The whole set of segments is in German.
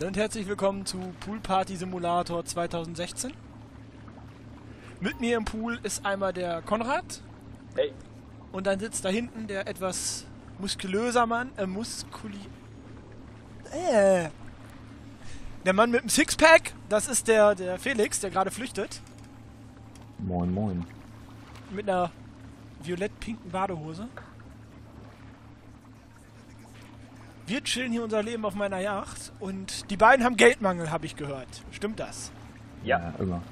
Hallo und herzlich willkommen zu Pool Party Simulator 2016. Mit mir im Pool ist einmal der Konrad Hey, und dann sitzt da hinten der etwas muskulöser Mann, äh, muskuli... Äh. Der Mann mit dem Sixpack, das ist der, der Felix, der gerade flüchtet. Moin, moin. Mit einer violett-pinken Badehose. Wir chillen hier unser Leben auf meiner Yacht und die beiden haben Geldmangel, habe ich gehört. Stimmt das? ja, immer.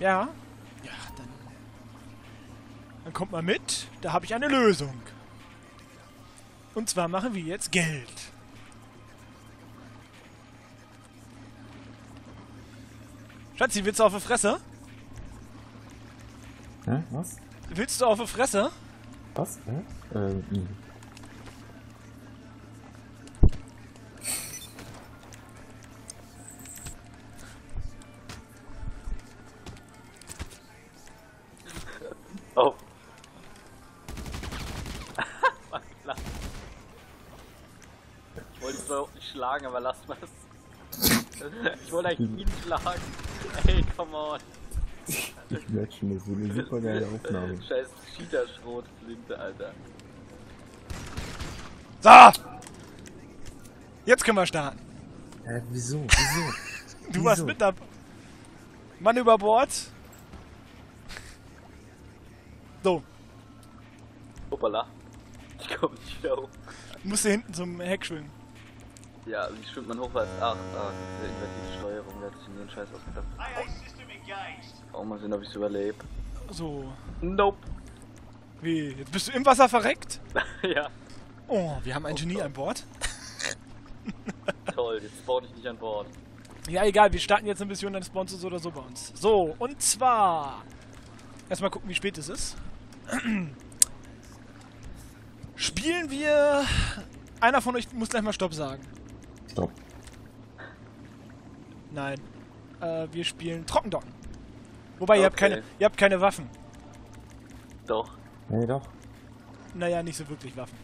Ja? Ja, dann. Dann kommt mal mit, da habe ich eine Lösung. Und zwar machen wir jetzt Geld. Schatzi, willst du auf die Fresse? Hä? Was? Willst du auf die Fresse? Was? Hä? Äh, schlagen, aber lass mal Ich wollte eigentlich ihn schlagen. Ey, come on. Ich merke schon, das wird eine super geile Aufnahme. Scheiß Cheater-Schrotflinte, Alter. So! Jetzt können wir starten. Hä, wieso? Wieso? Du warst Wieso? mit dabei. Mann über Bord. So, Hoppala. Ich komm nicht wieder hoch. du musst hier hinten zum Heck schwimmen. Ja, wie schwimmt man hochwärts? Ach, ah, diese invertierte Steuerung, wer hat sich denn den Scheiß ausgedacht? Auch mal sehen, ob ich's überlebe. So, Nope. wie? Jetzt bist du im Wasser verreckt? ja, Oh, wir haben ein Genie an Bord. toll. Jetzt spawn ich nicht an Bord. Ja, egal, wir starten jetzt eine Mission, dann spawnst du so oder so bei uns. So, und zwar. Erstmal gucken, wie spät es ist. Spielen wir. Einer von euch muss gleich mal Stopp sagen. Stopp. Nein. Äh, wir spielen Trockendocken. Wobei, ihr, habt Okay. keine, ihr habt keine Waffen. Doch. Nee, doch. Naja, nicht so wirklich Waffen.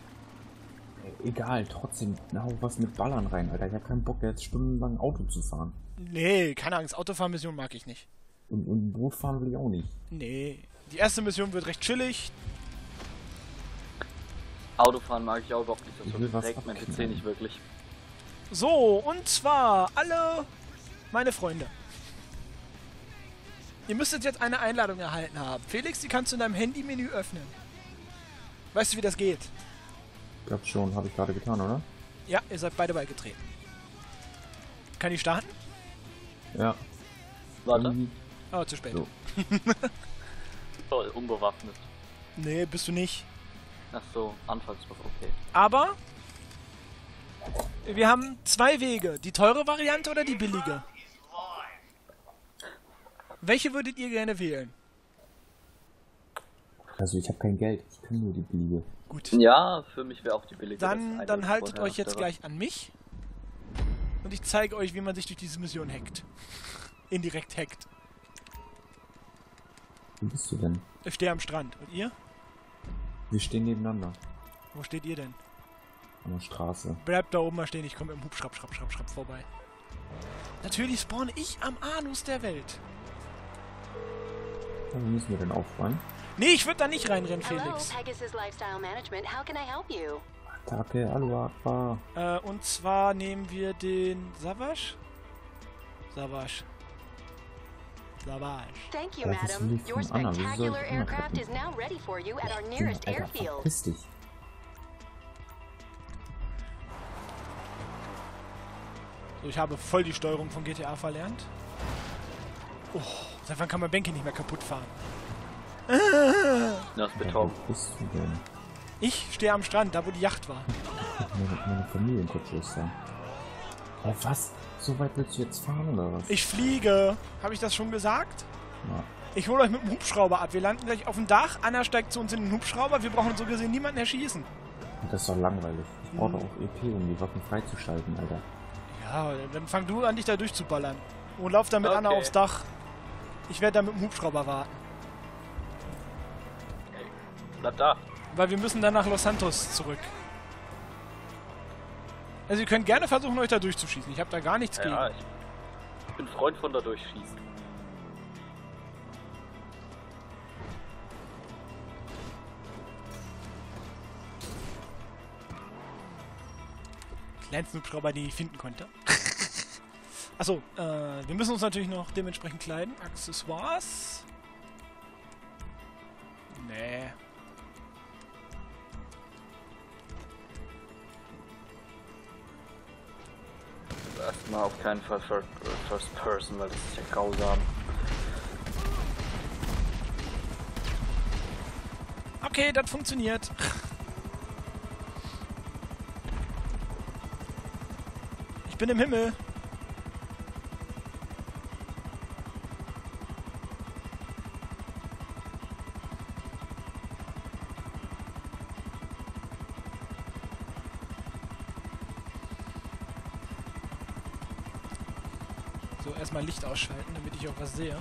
Egal, trotzdem, hau was mit Ballern rein, Alter. Ich hab keinen Bock, jetzt stundenlang Auto zu fahren. Nee, keine Angst, Autofahrmission mag ich nicht. Und, und Boot fahren will ich auch nicht. Nee. Die erste Mission wird recht chillig. Autofahren mag ich auch überhaupt nicht. Ich Das will was trägt mein PC nicht wirklich. So, und zwar alle meine Freunde. Ihr müsstet jetzt eine Einladung erhalten haben. Felix, die kannst du in deinem Handymenü öffnen. Weißt du, wie das geht? Ich glaub schon, habe ich gerade getan, oder? Ja, ihr seid beide beigetreten. Kann ich starten? Ja. Warte. Oh, zu spät. So. Toll, unbewaffnet. Nee, bist du nicht. Ach so, Anfangsbuff, okay. Aber wir haben zwei Wege. Die teure Variante oder die billige? Welche würdet ihr gerne wählen? Also, ich habe kein Geld. Ich kann nur die Biege. Gut. Ja, für mich wäre auch die billige. das Dann, eine dann haltet euch jetzt gleich an mich. Und ich zeige euch, wie man sich durch diese Mission hackt. Indirekt hackt. Wo bist du denn? Ich stehe am Strand. Und ihr? Wir stehen nebeneinander. Wo steht ihr denn? Der Straße. Bleibt da oben mal stehen, ich komme im Hubschrapp, schrapp, schrapp, schrapp vorbei. Natürlich spawne ich am Anus der Welt. Wo müssen wir denn aufräumen? Nee, ich würde da nicht reinrennen, Hello, Felix. Attacke, Alu Akbar. Äh, und zwar nehmen wir den Savasch. Savasch. Savasch. Thank you, madam. Your spectacular aircraft is now ready for you at our nearest airfield. verpiss dich. So, ich habe voll die Steuerung von GTA verlernt. Oh, seit wann kann man Bänke nicht mehr kaputt fahren? Ja, Ja, Beton. wo bist du denn? Ich stehe am Strand, da wo die Yacht war. Meine, meine Familienkutsche ist da. Hä, was? So weit willst du jetzt fahren, oder was? Ich fliege. Habe ich das schon gesagt? Ja. Ich hole euch mit dem Hubschrauber ab. Wir landen gleich auf dem Dach. Anna steigt zu uns in den Hubschrauber. Wir brauchen so gesehen niemanden erschießen. Das ist doch langweilig. Ich brauche doch auch EP, um die Waffen freizuschalten, Alter. Ja, dann fang du an, dich da durchzuballern. Und lauf dann mit Anna Okay. aufs Dach. Ich werde da mit dem Hubschrauber warten. Bleib da. Weil wir müssen dann nach Los Santos zurück. Also ihr könnt gerne versuchen, euch da durchzuschießen. Ich habe da gar nichts gegen. Ja, ich, ich bin Freund von da durchschießen. Kleinsten Hubschrauber, den ich finden konnte. Achso, äh, wir müssen uns natürlich noch dementsprechend kleiden. Accessoires. Nee. Erstmal auf keinen Fall First, First Person, weil das ist ja grausam. Okay, das funktioniert. Ich bin im Himmel. So, erstmal Licht ausschalten, damit ich auch was sehe.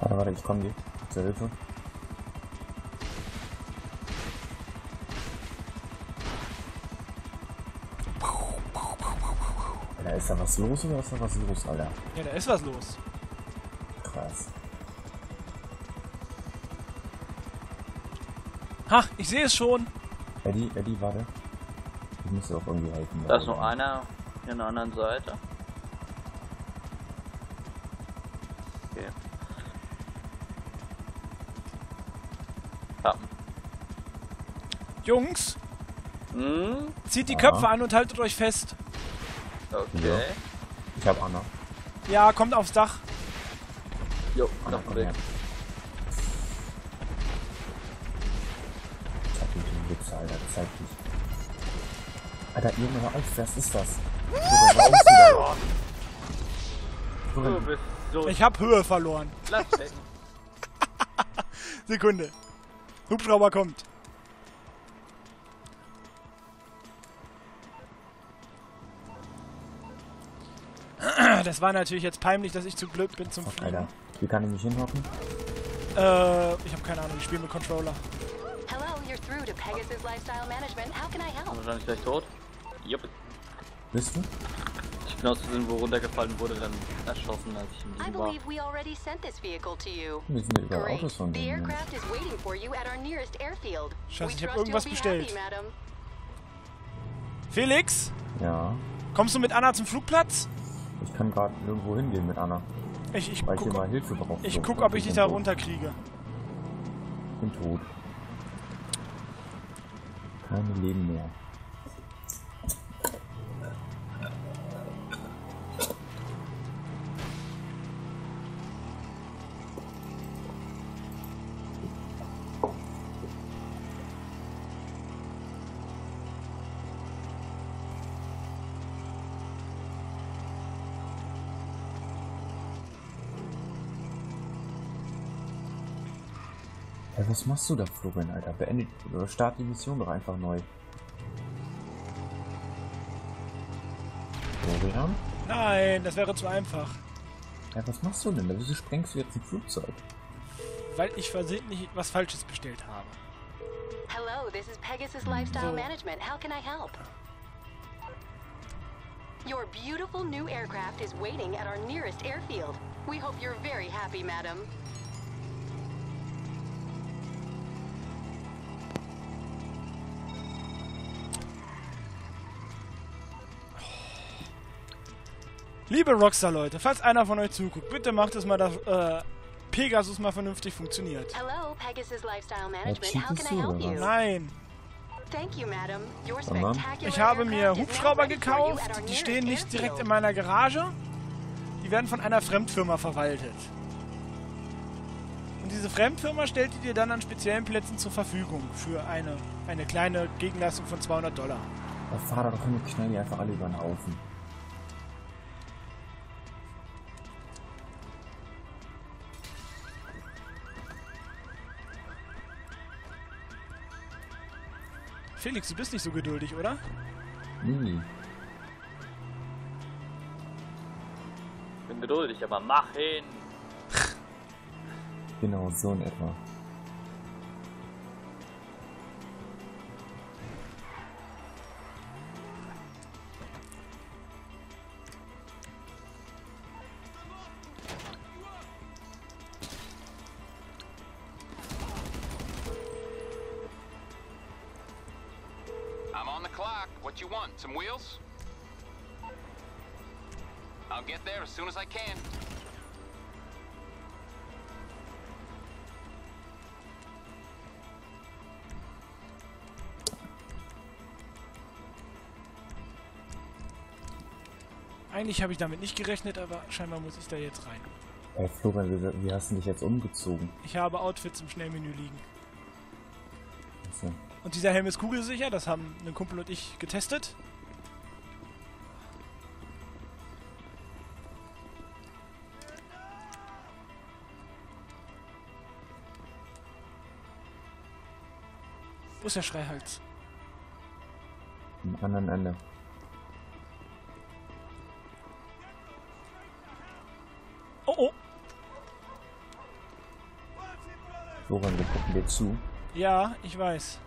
Warte, warte, ich komme dir. Zur Hilfe. Alter, ist da was los oder ist da was los, Alter? Ja, da ist was los. Krass. Ha, ich sehe es schon. Eddie, Eddie, warte. Ich muss auch irgendwie helfen. Da ist noch einer hier an der anderen Seite. Okay. Ja. Jungs, Hm, zieht die. Köpfe an und haltet euch fest. okay. Ja. Ich hab Anna. Ja, kommt aufs Dach. Jo, Anna, noch weg. Zeig dich, du Wichser, Alter. Zeig dich. Alter, Junge, hör auf. Was ist das? Du Junge, bist so Ich hab Höhe verloren. Lass. Sekunde. Hubschrauber kommt. Das war natürlich jetzt peinlich, dass ich zu blöd bin zum Fliegen. Alter. Wie kann ich mich hinhocken? Äh, ich habe keine Ahnung, ich spiele mit Controller. Hello, you're through to Pegasus Lifestyle Management. How can I help? Wahrscheinlich gleich tot. Jupp. Bist du? Ich bin aus Versehen, wo runtergefallen wurde, dann erschossen, als ich in I believe we already sent this vehicle to you. Wir sind ja überall Great. Autos von The aircraft is waiting for you at our nearest airfield. Scheiße, we ich hab trust irgendwas bestellt. happy. Felix, Ja. kommst du mit Anna zum Flugplatz? Ich kann gerade nirgendwo hingehen mit Anna. Ich, ich Weil ich hier guck, mal Hilfe brauche. ich guck, ob ich dich da runterkriege. Ich bin tot. Keine Leben mehr. Ja, was machst du da, Florian, Alter? Beendet, oder start die Mission doch einfach neu. Florian? Nein, das wäre zu einfach. Ja, was machst du denn? da? Wieso sprengst du jetzt ein Flugzeug? Weil ich versehentlich was Falsches bestellt habe. Hello, this is Pegasus Lifestyle So. Management. How can I help? Your beautiful new aircraft is waiting at our nearest airfield. We hope you're very happy, madam. Liebe Rockstar-Leute, falls einer von euch zuguckt, bitte macht es mal, dass äh, Pegasus mal vernünftig funktioniert. Hello, Pegasus Lifestyle Management. How can I help you? Nein, Thank you, madam. Your Sondern? spectacular ich habe mir Hubschrauber gekauft. Die stehen nicht direkt in meiner Garage. Die werden von einer Fremdfirma verwaltet. Und diese Fremdfirma stellt die dir dann an speziellen Plätzen zur Verfügung für eine, eine kleine Gegenleistung von 200 Dollar. Da fahr doch hin, ich knall die einfach alle über den Haufen. Felix, du bist nicht so geduldig, oder? Nie. Bin geduldig, aber mach hin! Genau, so in etwa. Some wheels? I'll get there as soon as I can. Eigentlich habe ich damit nicht gerechnet, aber scheinbar muss ich da jetzt rein. Ey, Florian, wie, wie hast du dich jetzt umgezogen? Ich habe Outfits im Schnellmenü liegen. Achso. Und dieser Helm ist kugelsicher, das haben ein Kumpel und ich getestet. Ist der Schreihals? Am anderen Ende. Oh oh! Florian, wir gucken dir zu. Ja, ich weiß.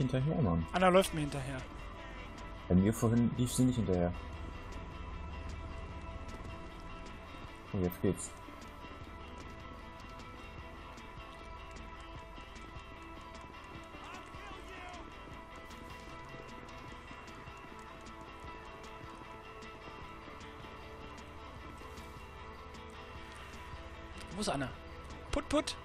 Nicht hinterher, Mann? Anna läuft mir hinterher. Bei mir vorhin lief sie nicht hinterher. Oh, jetzt geht's. Wo ist Anna? Put, put!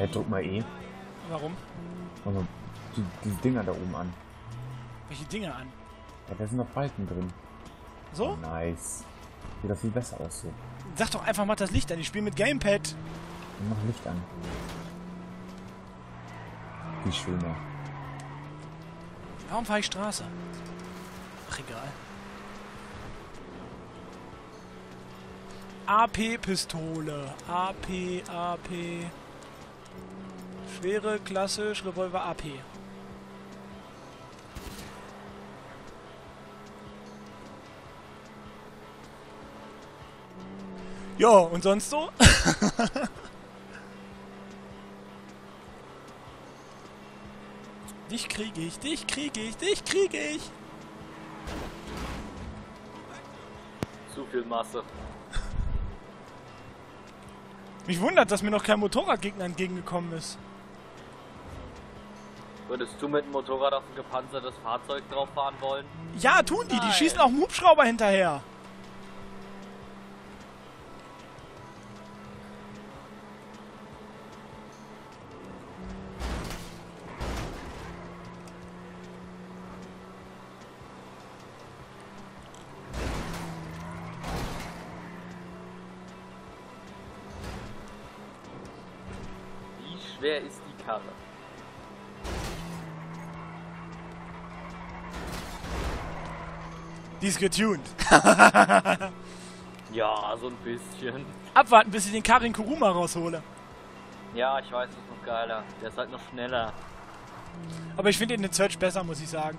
Hey, drück mal E. Warum? Also, die, diese Dinger da oben an. Welche Dinge an? Ja, da sind noch Balken drin. So? Nice. Sieht doch viel besser aus so. Sag doch einfach, mach das Licht an. Ich spiele mit Gamepad. Und mach Licht an. Viel schöner. Warum fahre ich Straße? Ach, egal. AP-Pistole. AP, AP. Schwere, klassisch, Revolver AP. Ja, und sonst so? dich kriege ich, dich kriege ich, dich kriege ich. Zu viel Masse. Mich wundert, dass mir noch kein Motorradgegner entgegengekommen ist. Würdest du mit dem Motorrad auf ein gepanzertes Fahrzeug drauf fahren wollen? Ja, tun die. Die Nein. schießen auch einen Hubschrauber hinterher. Wie schwer ist die Karre? Die ist getuned. Ja, so ein bisschen. Abwarten, bis ich den Karin Kuruma raushole. Ja, ich weiß, das ist noch geiler. Der ist halt noch schneller. Aber ich finde den Search besser, muss ich sagen.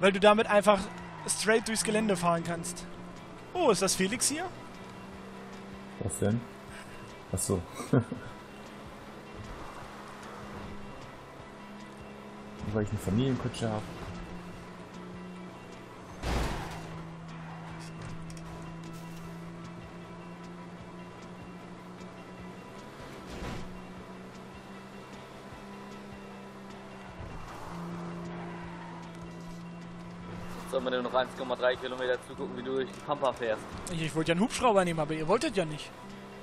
Weil du damit einfach straight durchs Gelände fahren kannst. Oh, ist das Felix hier? Was denn? Achso. Weil ich eine Familienkutsche habe. Sollen wir dir noch 1,3 Kilometer zugucken, wie du durch die Pampa fährst? Ich, ich wollte ja einen Hubschrauber nehmen, aber ihr wolltet ja nicht.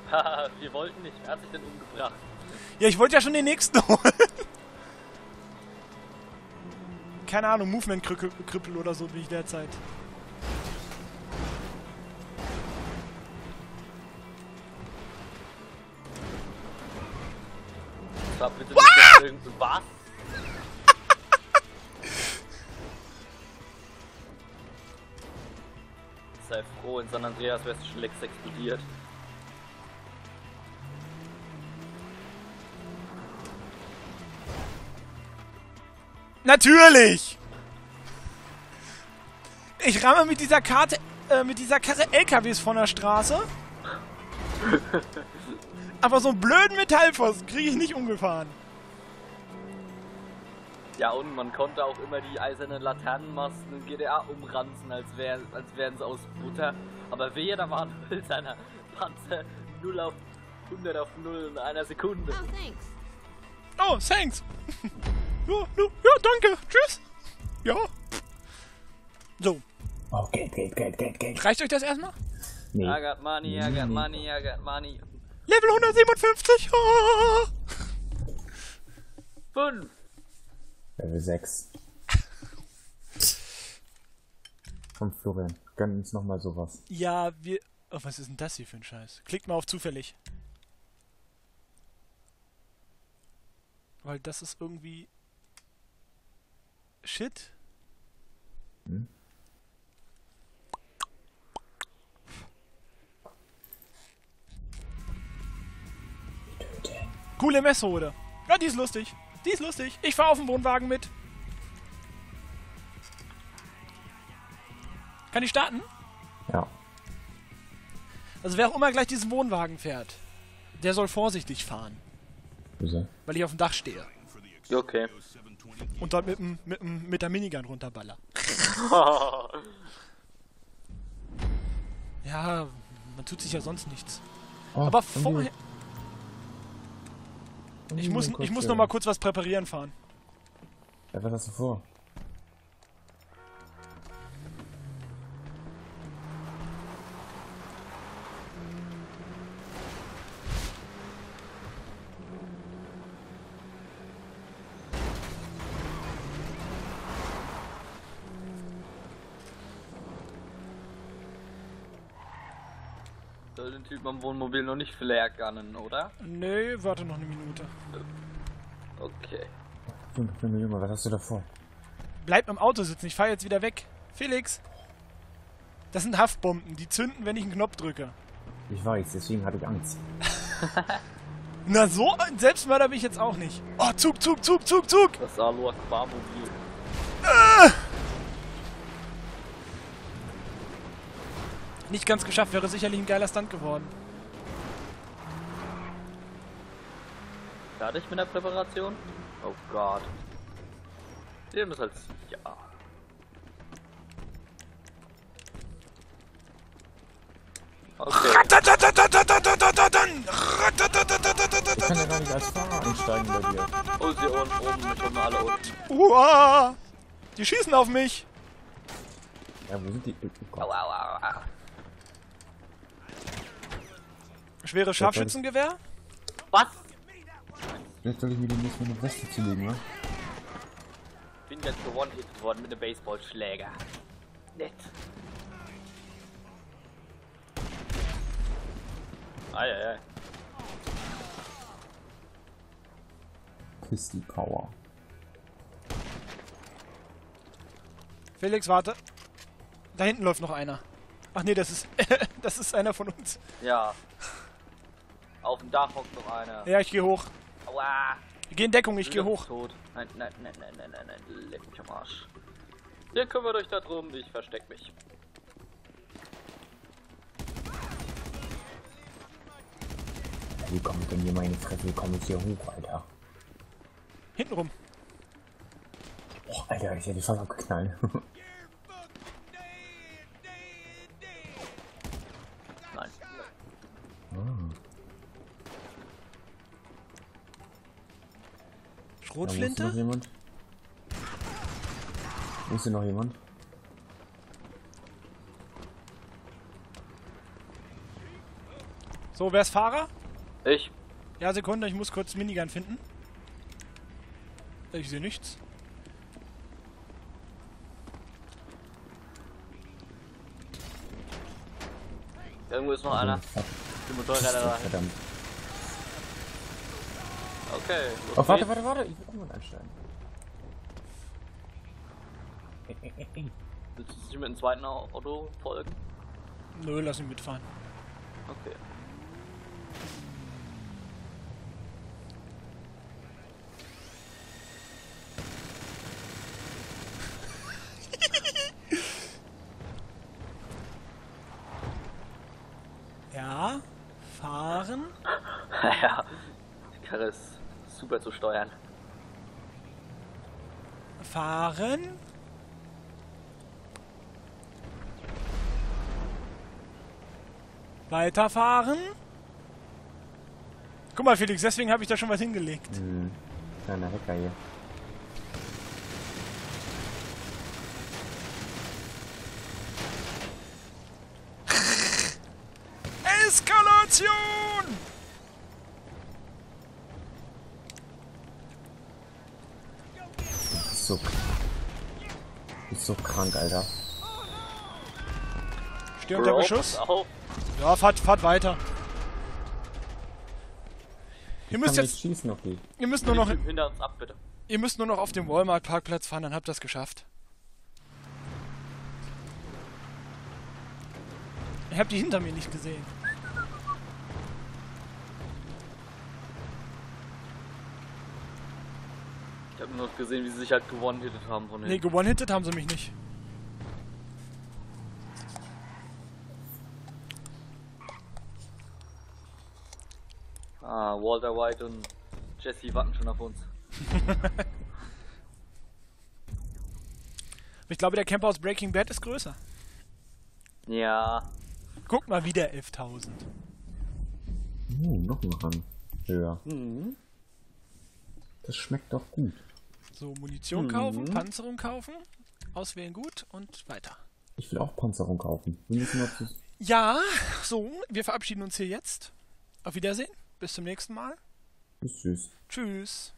Haha, wir wollten nicht. Wer hat sich denn umgebracht? Ja, ich wollte ja schon den nächsten holen. Keine Ahnung, Movement-Krüppel oder so bin ich derzeit. Bitte nicht so was? Sei froh, in San Andreas du schon längst explodiert. Natürlich! Ich ramme mit dieser Karte, äh, mit dieser Karre LKWs von der Straße. Aber so einen blöden Metallpfosten kriege ich nicht umgefahren. Ja, und man konnte auch immer die eisernen Laternenmasten in GTA umranzen, als, wär, als wären sie aus Butter. Aber wehe, da war ein hölzerner Panzer 0 auf 100 auf 0 in einer Sekunde. Oh, thanks. Oh, thanks. ja, ja, ja, danke. Tschüss. Ja. So, Oh, Geld, Geld, Geld, Geld, Geld. reicht euch das erstmal? Nee. I got money, I got money, I got money. Level 157. Ah. 5! Level 6. Komm, Florian, gönn uns nochmal sowas. Ja, wir... Oh, was ist denn das hier für ein Scheiß? Klickt mal auf zufällig. Weil das ist irgendwie... Shit. Töte. Coole Messode. Ja, die ist lustig. Die ist lustig. Ich fahr auf dem Wohnwagen mit. Kann ich starten? Ja. Also wer auch immer gleich diesen Wohnwagen fährt, der soll vorsichtig fahren. Wieso? Weil ich auf dem Dach stehe. Okay. Und dort mit, dem- mit, dem- mit der Minigun runterballer. Ja, man tut sich ja sonst nichts. Oh, Aber vorher... Ich die muss, ich muss kurz, noch mal kurz was präparieren fahren. Ja, was hast du vor? Soll den Typen am Wohnmobil noch nicht flairgunnen, oder? Nö, warte noch eine Minute. Okay. Junge, Junge, Junge, was hast du da vor? Bleib im Auto sitzen, ich fahr jetzt wieder weg. Felix! Das sind Haftbomben, die zünden, wenn ich einen Knopf drücke. Ich weiß, deswegen hatte ich Angst. Na so, ein Selbstmörder bin ich jetzt auch nicht. Oh, Zug, Zug, Zug, Zug, Zug! Das Alu Aquamobil. Nicht ganz geschafft, wäre sicherlich ein geiler Stunt geworden. Fertig mit der Präparation? Oh Gott. Dem ist halt. Ja. Okay. Ich kann ja gar nicht als Fahrer einsteigen bei dir. Oh, sie unten, oben, mich und alle unten. Uah! Die schießen auf mich! Ja, wo sind die? Oh Gott. Au, au, au, au. Schweres Scharfschützengewehr? Was? Jetzt soll ich mir demnächst mal eine Weste zulegen, ne? Bin jetzt gewone-hit worden mit einem Baseballschläger. Nett. Eieiei. Kiss die Power. Felix, warte. Da hinten läuft noch einer. Ach nee, das ist das ist einer von uns. Ja. Auf dem Dach hockt noch einer. Ja, ich gehe hoch. Aua. Ich gehe in Deckung, ich gehe hoch. Tot. Nein, nein, nein, nein, nein, nein, nein. Leck mich am Arsch. Ihr kümmert euch da drum, ich versteck mich. Wie kommt denn hier meine Fresse? Wie komme ich hier hoch, Alter? Hinten rum. Boah, Alter, ich hätte die voll abgeknallt. Nein. Schrotflinte? Da muss noch jemand. Wo ist hier noch jemand? So, wer ist Fahrer? Ich. Ja, Sekunde, ich muss kurz Minigun finden. Ich sehe nichts. Irgendwo ist noch einer. Die Motorräder da. Verdammt. Okay. Oh, warte, warte, warte. Ich will ey, ey. Willst du nicht mit dem zweiten Au- Auto folgen? Nö, lass ihn mitfahren. Okay. Ja, fahren. ja. Die Karre ist super zu steuern. Fahren. Weiterfahren. Guck mal, Felix, deswegen habe ich da schon was hingelegt. Hm. Kleiner Hacker hier. Eskalation! Das ist so. Das ist so krank, Alter. Steh unter Bro, Beschuss. Ja, fahrt, fahrt weiter. Ihr müsst jetzt, schießen auf die. ihr müsst nur noch, hinter uns ab, bitte. ihr müsst nur noch auf dem Walmart-Parkplatz fahren, dann habt ihr das geschafft. Ich hab die hinter mir nicht gesehen. Ich habe nur noch gesehen, wie sie sich halt gewonnen hittet haben von Nee, hinten. gewonnen-hitted haben sie mich nicht. Ah, Walter White und Jesse warten schon auf uns. Ich glaube, der Camper aus Breaking Bad ist größer. Ja. Guck mal wieder 11.000. Oh, noch ein Rang. Höher. Das schmeckt doch gut. So, Munition kaufen, Panzerung kaufen, auswählen gut und weiter. Ich will auch Panzerung kaufen. Ja, so, wir verabschieden uns hier jetzt. Auf Wiedersehen, bis zum nächsten Mal. Ist süß. Tschüss.